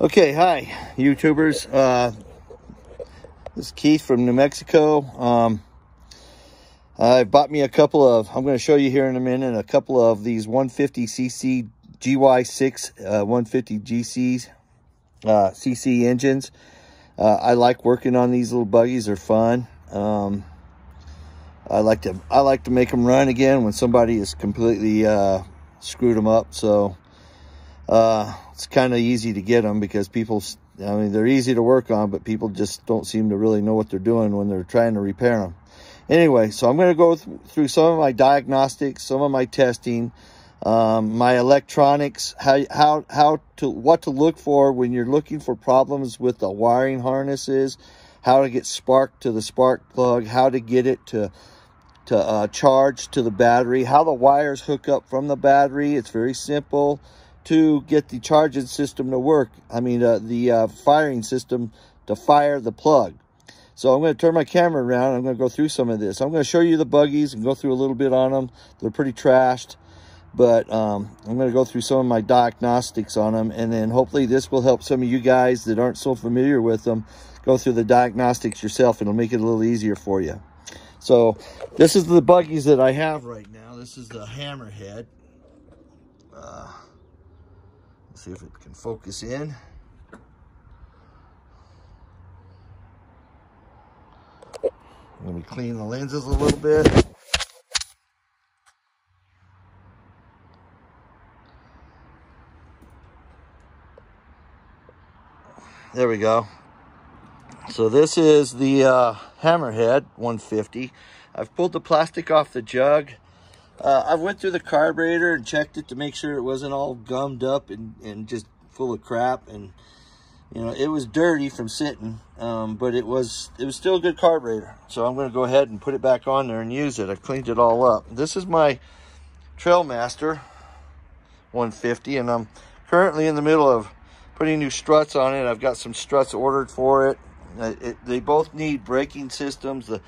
Okay, hi, YouTubers. Uh, this is Keith from New Mexico. Um, I bought me a couple of, I'm going to show you here in a minute, a couple of these 150cc GY6 uh, 150 GCs, uh, CC engines. Uh, I like working on these little buggies. They're fun. Um, I like to I like to make them run again when somebody has completely uh, screwed them up. So uh, it's kind of easy to get them because people, I mean, they're easy to work on, but people just don't seem to really know what they're doing when they're trying to repair them. Anyway, so I'm going to go th through some of my diagnostics, some of my testing, um, my electronics, how, how, how to, what to look for when you're looking for problems with the wiring harnesses, how to get spark to the spark plug, how to get it to, to uh, charge to the battery, how the wires hook up from the battery. It's very simple to get the charging system to work. I mean, uh, the uh, firing system to fire the plug. So I'm going to turn my camera around. I'm going to go through some of this. I'm going to show you the buggies and go through a little bit on them. They're pretty trashed, but um, I'm going to go through some of my diagnostics on them. And then hopefully this will help some of you guys that aren't so familiar with them go through the diagnostics yourself. It'll make it a little easier for you. So this is the buggies that I have right now. This is the Hammerhead. Uh, see if it can focus in. Let me clean the lenses a little bit. There we go. So this is the uh, Hammerhead 150. I've pulled the plastic off the jug. Uh, I went through the carburetor and checked it to make sure it wasn't all gummed up and, and just full of crap. And, you know, it was dirty from sitting, um, but it was it was still a good carburetor. So I'm going to go ahead and put it back on there and use it. I cleaned it all up. This is my Trailmaster 150, and I'm currently in the middle of putting new struts on it. I've got some struts ordered for it. it, it they both need braking systems. The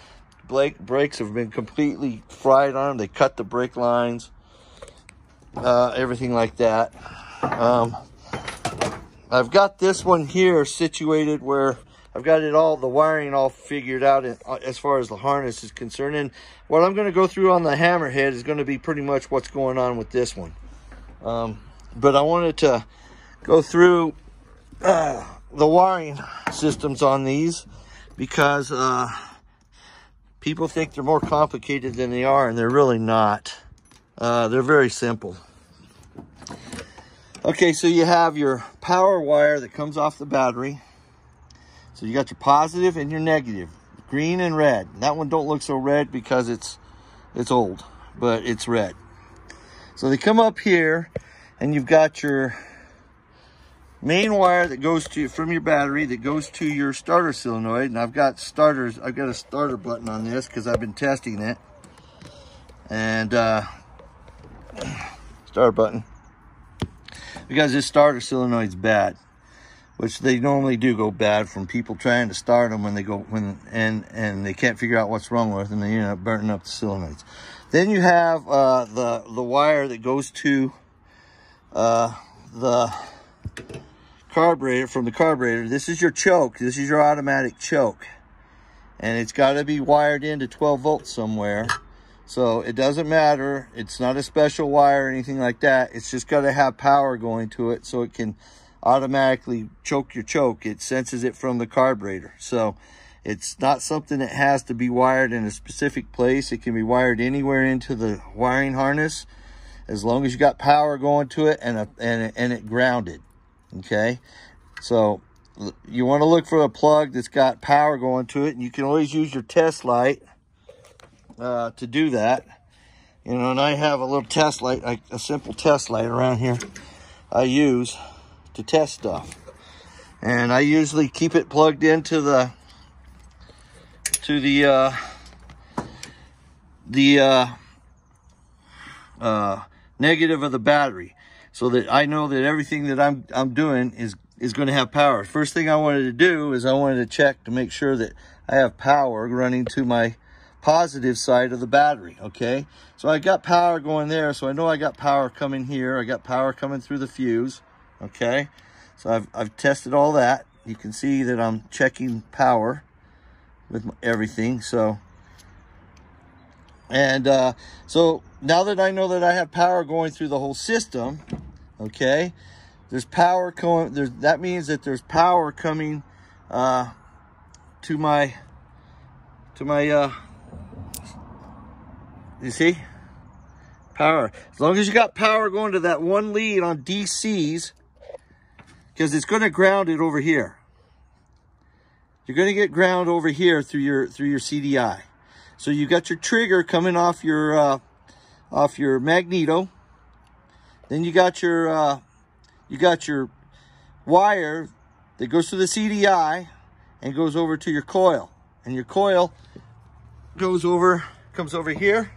brake, brakes have been completely fried on them. They cut the brake lines, uh, everything like that. Um, I've got this one here situated where I've got it all, the wiring all figured out uh, as far as the harness is concerned. And what I'm going to go through on the hammerhead is going to be pretty much what's going on with this one. Um, but I wanted to go through uh, the wiring systems on these because uh, people think they're more complicated than they are, and they're really not. Uh, they're very simple. Okay, so you have your power wire that comes off the battery. So you got your positive and your negative, green and red. That one don't look so red because it's it's old, but it's red. So they come up here, and you've got your main wire that goes to from your battery that goes to your starter solenoid and I've got starters I've got a starter button on this because I've been testing it. And uh starter button. Because this starter solenoid's bad which they normally do go bad from people trying to start them when they go when and and they can't figure out what's wrong with them they end up burning up the solenoids. Then you have uh the the wire that goes to uh the carburetor from the carburetor. This is your choke. This is your automatic choke. And it's got to be wired into 12 volts somewhere. So it doesn't matter. It's not a special wire or anything like that. It's just got to have power going to it so it can automatically choke your choke. It senses it from the carburetor. So it's not something that has to be wired in a specific place. It can be wired anywhere into the wiring harness as long as you got power going to it and, a, and, and it grounded okay? So you want to look for a plug that's got power going to it and you can always use your test light uh, to do that. You know and I have a little test light like a simple test light around here I use to test stuff. And I usually keep it plugged into the to the uh, the uh, uh, negative of the battery so that I know that everything that I'm, I'm doing is, is going to have power. First thing I wanted to do is I wanted to check to make sure that I have power running to my positive side of the battery, okay? So I got power going there, so I know I got power coming here. I got power coming through the fuse, okay? So I've, I've tested all that. You can see that I'm checking power with everything. So, and uh, so now that I know that I have power going through the whole system, okay, there's power coming, there's, that means that there's power coming uh, to my, to my, uh, you see? Power. As long as you got power going to that one lead on DCs, because it's going to ground it over here. You're going to get ground over here through your through your CDI. So you got your trigger coming off your uh, off your magneto. Then you got your uh, you got your wire that goes to the CDI and goes over to your coil. And your coil goes over, comes over here.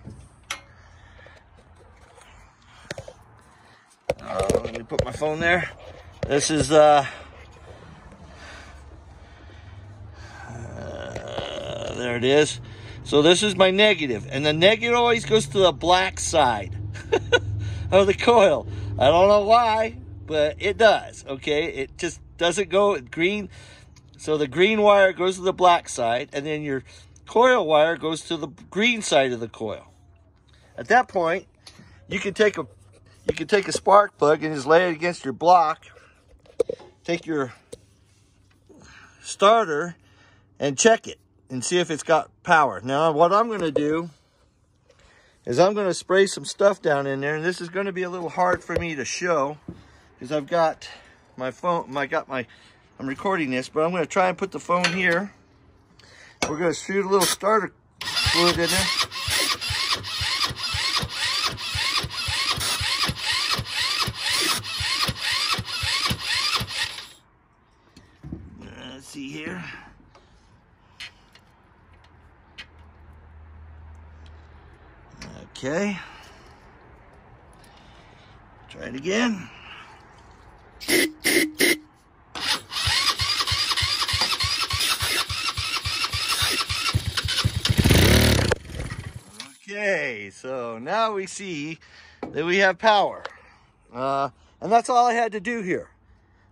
Uh, let me put my phone there. This is, uh, uh, there it is. So this is my negative, and the negative always goes to the black side of the coil. I don't know why, but it does, okay? It just doesn't go green. So the green wire goes to the black side, and then your coil wire goes to the green side of the coil. At that point, you can take a you can take a spark plug and just lay it against your block take your starter and check it and see if it's got power. Now, what I'm going to do is I'm going to spray some stuff down in there. And this is going to be a little hard for me to show because I've got my phone, I got my, I'm recording this, but I'm going to try and put the phone here. We're going to shoot a little starter fluid in there. see here. Okay. Try it again. Okay, so now we see that we have power. Uh, and that's all I had to do here.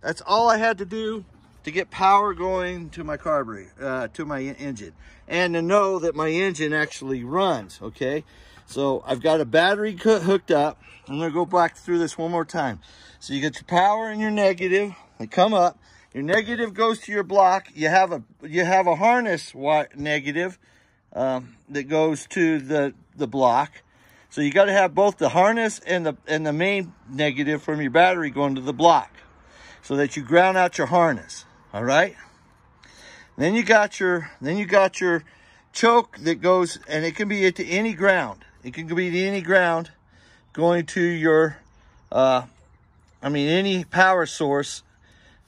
That's all I had to do to get power going to my carburetor, uh, to my engine, and to know that my engine actually runs, okay? So I've got a battery hooked up. I'm gonna go back through this one more time. So you get your power and your negative, they come up. Your negative goes to your block. You have a you have a harness negative um, that goes to the the block. So you got to have both the harness and the and the main negative from your battery going to the block, so that you ground out your harness. All right. Then you got your, then you got your choke that goes, and it can be to any ground. It can be any ground going to your, uh, I mean, any power source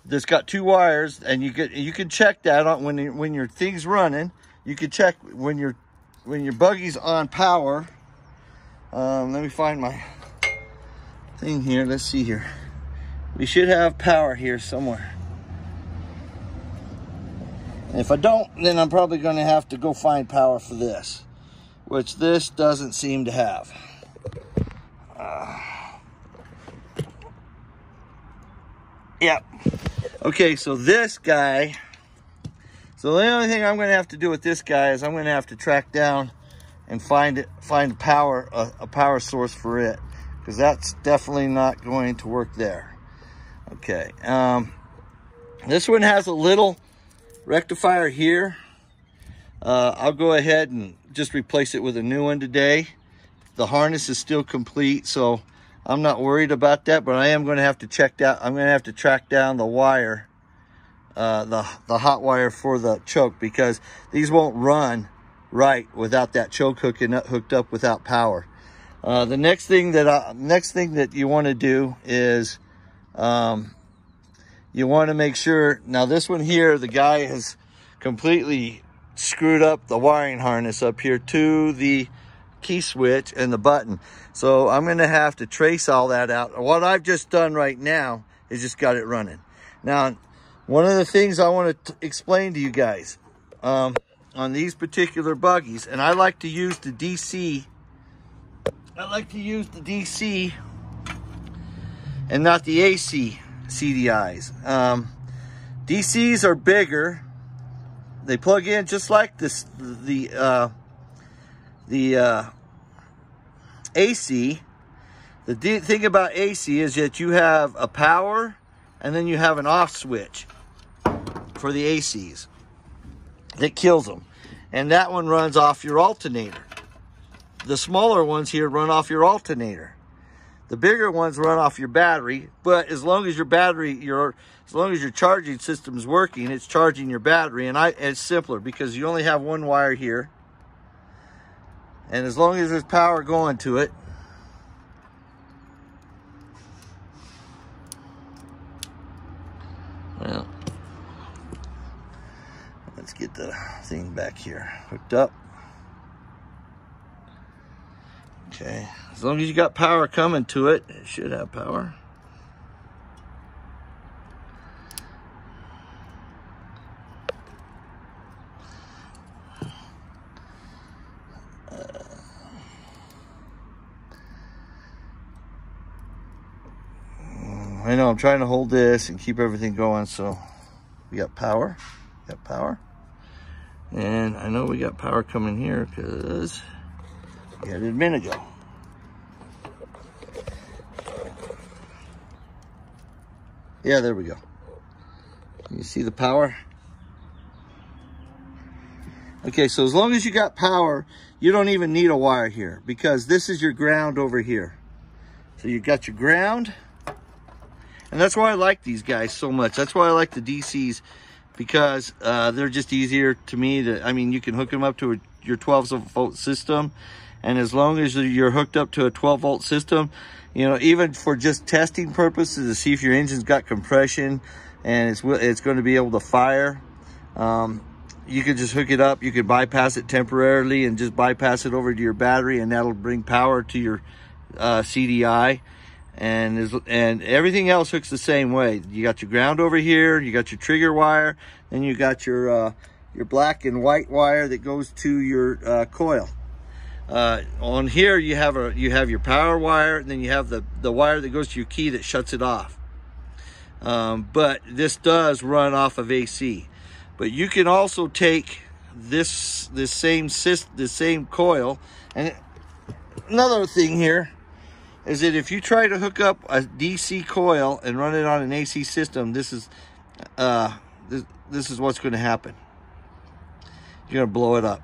that's got two wires and you get, you can check that on when, when your thing's running, you can check when your, when your buggy's on power. Um, let me find my thing here. Let's see here. We should have power here somewhere. If I don't, then I'm probably going to have to go find power for this, which this doesn't seem to have. Uh, yep. Okay, so this guy, so the only thing I'm going to have to do with this guy is I'm going to have to track down and find it, find power, a, a power source for it, because that's definitely not going to work there. Okay, um, this one has a little rectifier here. Uh, I'll go ahead and just replace it with a new one today. The harness is still complete, so I'm not worried about that, but I am going to have to check that. I'm going to have to track down the wire, uh, the, the hot wire for the choke because these won't run right without that choke hooking up, hooked up without power. Uh, the next thing that I, next thing that you want to do is um, you want to make sure, now this one here, the guy has completely screwed up the wiring harness up here to the key switch and the button. So I'm going to have to trace all that out. What I've just done right now is just got it running. Now, one of the things I want to explain to you guys um, on these particular buggies, and I like to use the DC, I like to use the DC and not the AC CDIs. Um, DCs are bigger. They plug in just like this, the, uh, the uh, AC. The thing about AC is that you have a power and then you have an off switch for the ACs that kills them. And that one runs off your alternator. The smaller ones here run off your alternator. The bigger ones run off your battery, but as long as your battery, your as long as your charging system is working, it's charging your battery. And I, it's simpler because you only have one wire here. And as long as there's power going to it, well, let's get the thing back here hooked up. Okay, as long as you got power coming to it, it should have power. Uh, I know I'm trying to hold this and keep everything going so we got power. We got power. And I know we got power coming here because had it a. Yeah, there we go. You see the power? Okay, so as long as you got power, you don't even need a wire here because this is your ground over here. So you got your ground. And that's why I like these guys so much. That's why I like the DCs because uh, they're just easier to me. To, I mean, you can hook them up to a, your 12 volt system and as long as you're hooked up to a 12 volt system, you know, even for just testing purposes to see if your engine's got compression and it's, it's going to be able to fire, um, you could just hook it up. You could bypass it temporarily and just bypass it over to your battery and that'll bring power to your uh, CDI and is and everything else hooks the same way. You got your ground over here, you got your trigger wire, then you got your uh, your black and white wire that goes to your uh, coil. Uh, on here, you have a you have your power wire, and then you have the the wire that goes to your key that shuts it off. Um, but this does run off of AC. But you can also take this this same the same coil, and another thing here is that if you try to hook up a DC coil and run it on an AC system, this is uh, this, this is what's going to happen. You're going to blow it up.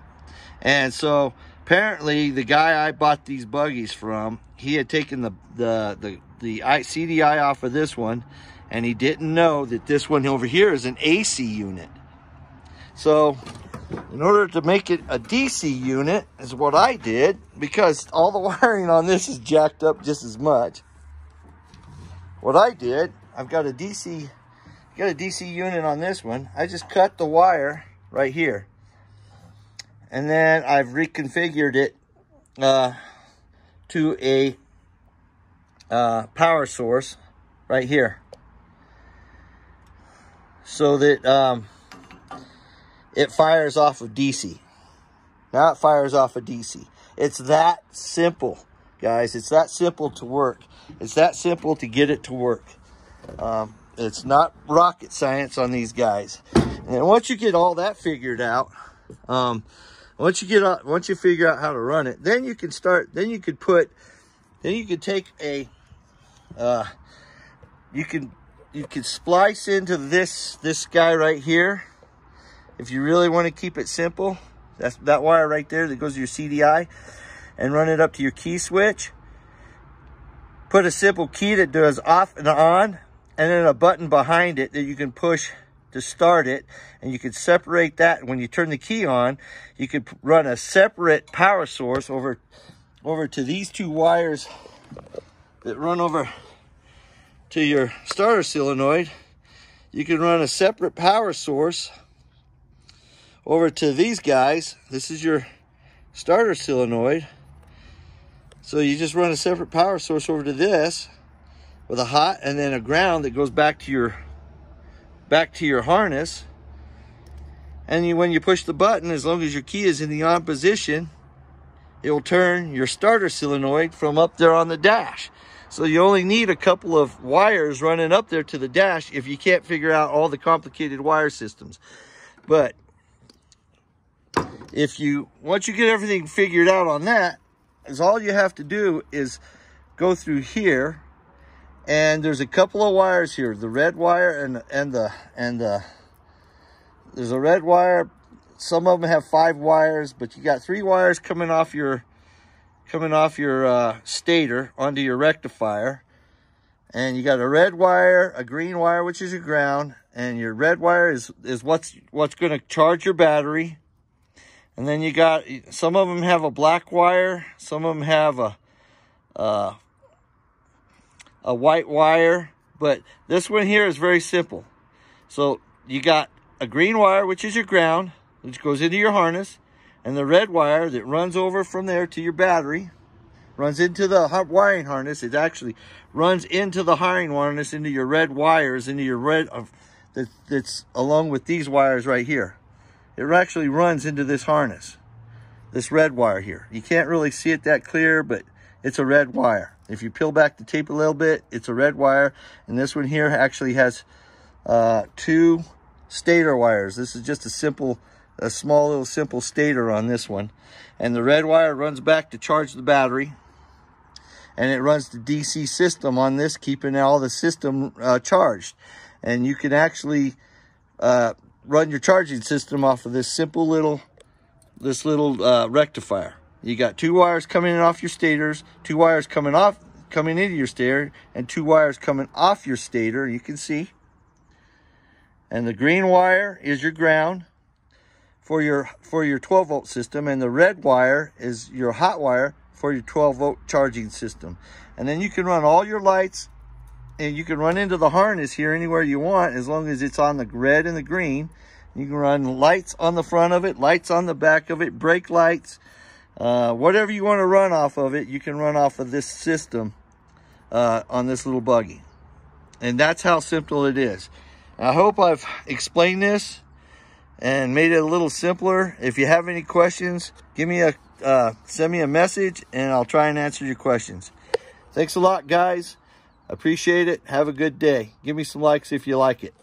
And so apparently the guy I bought these buggies from, he had taken the, the, the, the CDI off of this one and he didn't know that this one over here is an AC unit. So in order to make it a DC unit is what I did because all the wiring on this is jacked up just as much. What I did, I've got a DC, got a DC unit on this one. I just cut the wire right here. And then I've reconfigured it uh, to a uh, power source right here. So that um, it fires off of DC. Now it fires off of DC. It's that simple, guys. It's that simple to work. It's that simple to get it to work. Um, it's not rocket science on these guys. And once you get all that figured out, um, once you get out, once you figure out how to run it, then you can start, then you could put, then you could take a, uh, you can, you can splice into this, this guy right here. If you really want to keep it simple, that's that wire right there that goes to your CDI and run it up to your key switch. Put a simple key that does off and on and then a button behind it that you can push to start it and you could separate that. When you turn the key on you could run a separate power source over over to these two wires that run over to your starter solenoid. You can run a separate power source over to these guys. This is your starter solenoid. So you just run a separate power source over to this with a hot and then a ground that goes back to your back to your harness. And you, when you push the button, as long as your key is in the on position, it will turn your starter solenoid from up there on the dash. So you only need a couple of wires running up there to the dash if you can't figure out all the complicated wire systems. But if you, once you get everything figured out on that, is all you have to do is go through here and there's a couple of wires here, the red wire and, and the, and the, there's a red wire. Some of them have five wires, but you got three wires coming off your coming off your uh, stator onto your rectifier. And you got a red wire, a green wire, which is your ground. And your red wire is, is what's, what's going to charge your battery. And then you got, some of them have a black wire. Some of them have a, uh, a white wire. But this one here is very simple. So you got a green wire, which is your ground, which goes into your harness and the red wire that runs over from there to your battery runs into the wiring harness. It actually runs into the wiring harness, into your red wires, into your red, uh, that, that's along with these wires right here. It actually runs into this harness, this red wire here. You can't really see it that clear, but it's a red wire. If you peel back the tape a little bit, it's a red wire. And this one here actually has uh, two stator wires. This is just a simple a small little simple stator on this one. And the red wire runs back to charge the battery. And it runs the DC system on this, keeping all the system uh, charged. And you can actually uh, run your charging system off of this simple little, this little uh, rectifier. You got two wires coming in off your stators, two wires coming off, coming into your stator, and two wires coming off your stator, you can see. And the green wire is your ground for your for your 12 volt system and the red wire is your hot wire for your 12 volt charging system and then you can run all your lights and you can run into the harness here anywhere you want as long as it's on the red and the green you can run lights on the front of it lights on the back of it brake lights uh, whatever you want to run off of it you can run off of this system uh, on this little buggy and that's how simple it is I hope I've explained this and made it a little simpler. If you have any questions, give me a uh, send me a message and I'll try and answer your questions. Thanks a lot, guys. Appreciate it. Have a good day. Give me some likes if you like it.